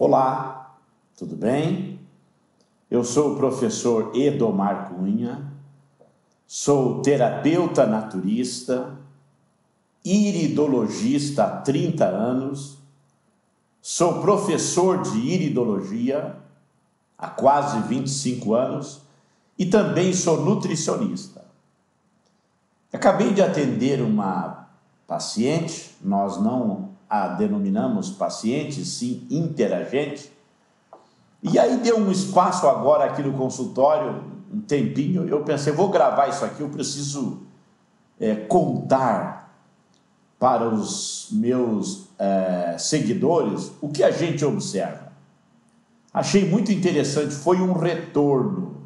Olá, tudo bem? Eu sou o professor Edomar Cunha, sou terapeuta naturista, iridologista há 30 anos, sou professor de iridologia há quase 25 anos e também sou nutricionista. Acabei de atender uma paciente, nós não a denominamos paciente, sim interagente. E aí deu um espaço agora aqui no consultório, um tempinho, eu pensei, vou gravar isso aqui, eu preciso é, contar para os meus é, seguidores o que a gente observa. Achei muito interessante, foi um retorno.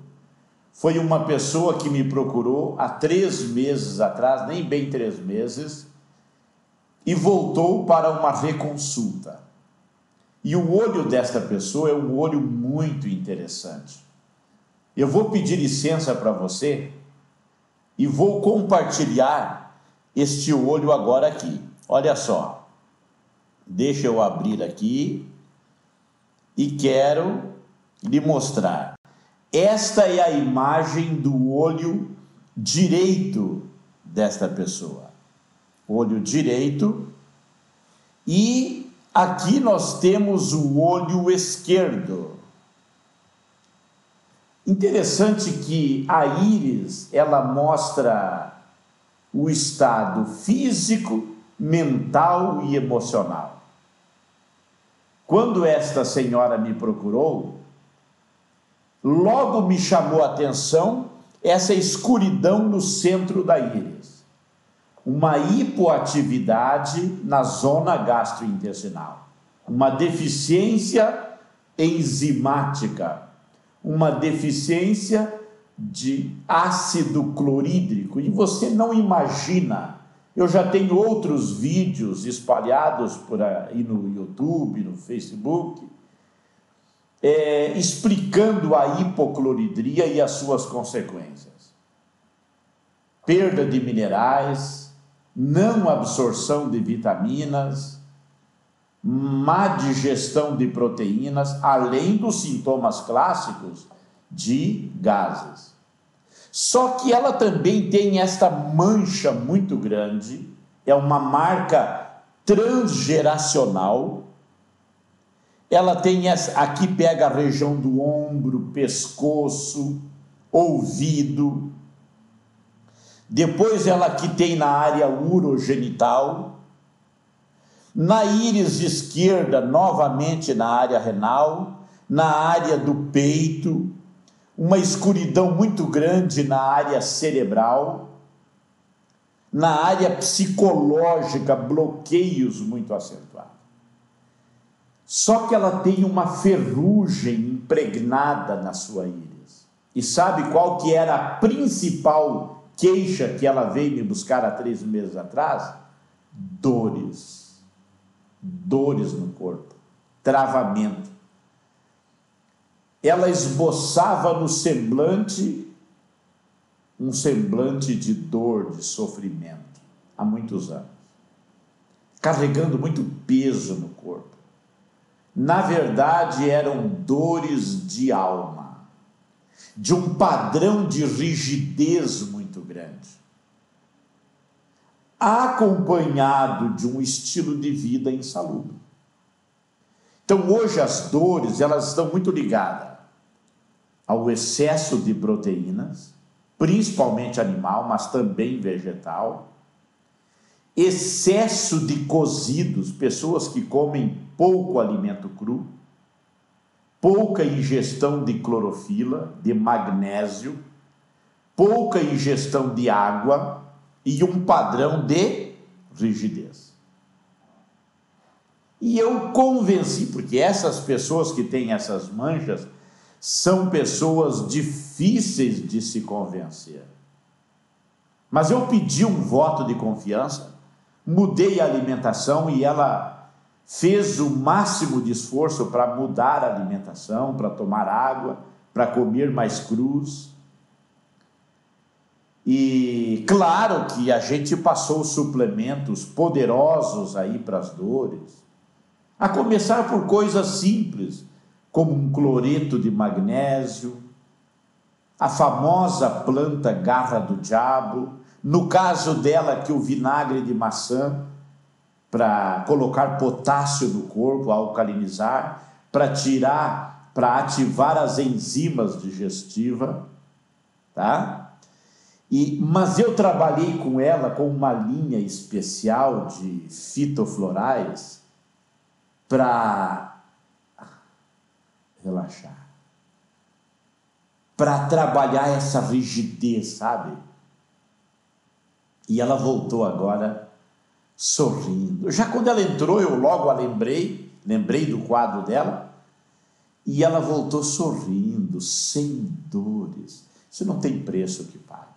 Foi uma pessoa que me procurou há três meses atrás, nem bem três meses, e voltou para uma reconsulta. E o olho desta pessoa é um olho muito interessante. Eu vou pedir licença para você e vou compartilhar este olho agora aqui. Olha só. Deixa eu abrir aqui e quero lhe mostrar. Esta é a imagem do olho direito desta pessoa olho direito, e aqui nós temos o olho esquerdo. Interessante que a íris ela mostra o estado físico, mental e emocional. Quando esta senhora me procurou, logo me chamou a atenção essa escuridão no centro da íris uma hipoatividade na zona gastrointestinal, uma deficiência enzimática, uma deficiência de ácido clorídrico. E você não imagina. Eu já tenho outros vídeos espalhados por aí no YouTube, no Facebook, é, explicando a hipocloridria e as suas consequências. Perda de minerais, não absorção de vitaminas, má digestão de proteínas, além dos sintomas clássicos de gases. Só que ela também tem esta mancha muito grande, é uma marca transgeracional. Ela tem essa, aqui pega a região do ombro, pescoço, ouvido, depois ela que tem na área urogenital, na íris esquerda, novamente na área renal, na área do peito, uma escuridão muito grande na área cerebral, na área psicológica, bloqueios muito acentuados. Só que ela tem uma ferrugem impregnada na sua íris. E sabe qual que era a principal queixa que ela veio me buscar há três meses atrás? Dores. Dores no corpo. Travamento. Ela esboçava no semblante um semblante de dor, de sofrimento, há muitos anos. Carregando muito peso no corpo. Na verdade, eram dores de alma, de um padrão de rigidez muito grande, acompanhado de um estilo de vida insalubre. Então, hoje as dores, elas estão muito ligadas ao excesso de proteínas, principalmente animal, mas também vegetal, excesso de cozidos, pessoas que comem pouco alimento cru, pouca ingestão de clorofila, de magnésio, pouca ingestão de água e um padrão de rigidez. E eu convenci, porque essas pessoas que têm essas manchas são pessoas difíceis de se convencer. Mas eu pedi um voto de confiança, mudei a alimentação e ela fez o máximo de esforço para mudar a alimentação, para tomar água, para comer mais cruz e claro que a gente passou suplementos poderosos aí para as dores. A começar por coisas simples, como um cloreto de magnésio, a famosa planta garra do diabo, no caso dela, que o vinagre de maçã, para colocar potássio no corpo, alcalinizar, para tirar, para ativar as enzimas digestivas, tá? E, mas eu trabalhei com ela com uma linha especial de fitoflorais para relaxar, para trabalhar essa rigidez, sabe? E ela voltou agora sorrindo. Já quando ela entrou, eu logo a lembrei, lembrei do quadro dela, e ela voltou sorrindo, sem dores. Isso não tem preço que pague.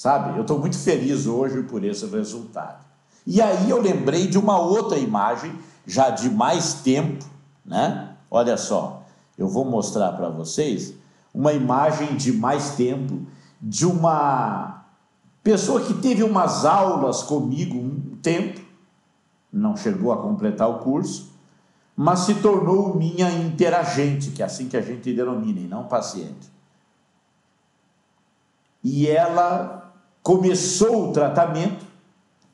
Sabe? Eu estou muito feliz hoje por esse resultado. E aí eu lembrei de uma outra imagem, já de mais tempo, né? Olha só, eu vou mostrar para vocês uma imagem de mais tempo de uma pessoa que teve umas aulas comigo um tempo, não chegou a completar o curso, mas se tornou minha interagente, que é assim que a gente denomina, e não paciente. E ela começou o tratamento.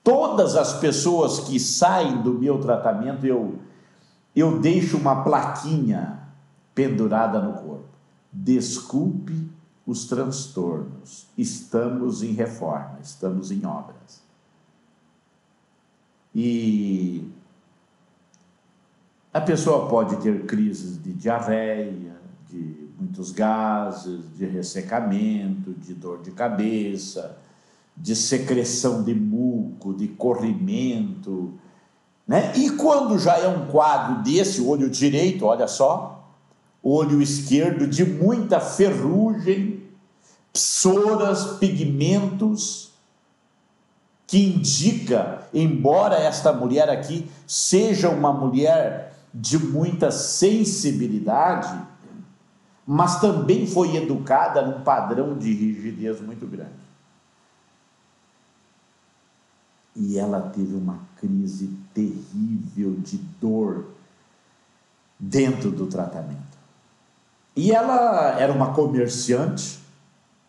Todas as pessoas que saem do meu tratamento, eu, eu deixo uma plaquinha pendurada no corpo. Desculpe os transtornos. Estamos em reforma, estamos em obras. E a pessoa pode ter crises de diarreia, de muitos gases, de ressecamento, de dor de cabeça, de secreção de muco, de corrimento. Né? E quando já é um quadro desse, olho direito, olha só, olho esquerdo de muita ferrugem, psoras, pigmentos, que indica, embora esta mulher aqui seja uma mulher de muita sensibilidade, mas também foi educada num padrão de rigidez muito grande. E ela teve uma crise terrível de dor dentro do tratamento. E ela era uma comerciante,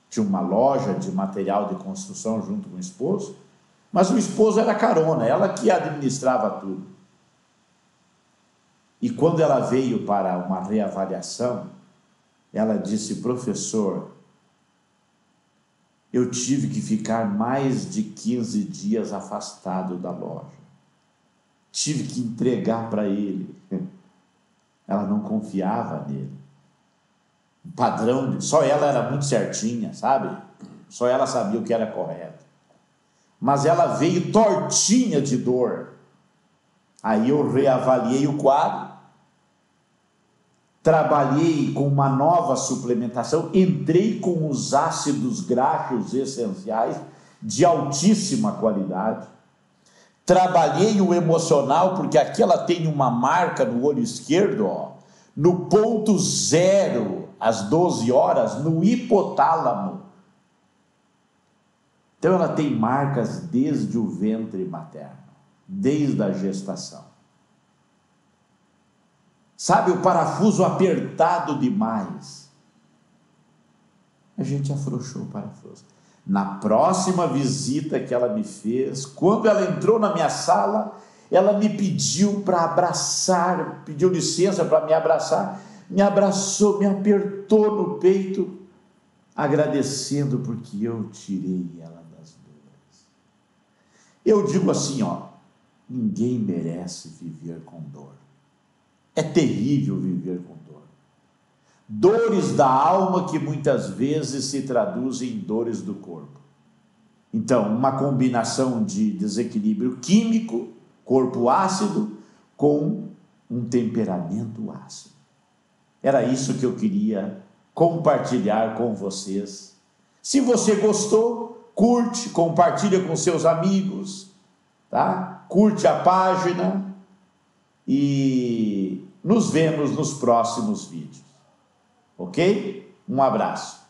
tinha uma loja de material de construção junto com o esposo, mas o esposo era carona, ela que administrava tudo. E quando ela veio para uma reavaliação, ela disse: professor, eu tive que ficar mais de 15 dias afastado da loja. Tive que entregar para ele. Ela não confiava nele padrão, de, só ela era muito certinha, sabe? Só ela sabia o que era correto. Mas ela veio tortinha de dor. Aí eu reavaliei o quadro, trabalhei com uma nova suplementação, entrei com os ácidos graxos essenciais de altíssima qualidade. Trabalhei o emocional, porque aqui ela tem uma marca no olho esquerdo, ó, no ponto zero às 12 horas no hipotálamo. Então ela tem marcas desde o ventre materno, desde a gestação. Sabe o parafuso apertado demais? A gente afrouxou o parafuso. Na próxima visita que ela me fez, quando ela entrou na minha sala, ela me pediu para abraçar, pediu licença para me abraçar me abraçou, me apertou no peito, agradecendo porque eu tirei ela das dores. Eu digo assim, ó, ninguém merece viver com dor. É terrível viver com dor. Dores da alma que muitas vezes se traduzem em dores do corpo. Então, uma combinação de desequilíbrio químico, corpo ácido, com um temperamento ácido. Era isso que eu queria compartilhar com vocês. Se você gostou, curte, compartilha com seus amigos, tá? Curte a página e nos vemos nos próximos vídeos. OK? Um abraço.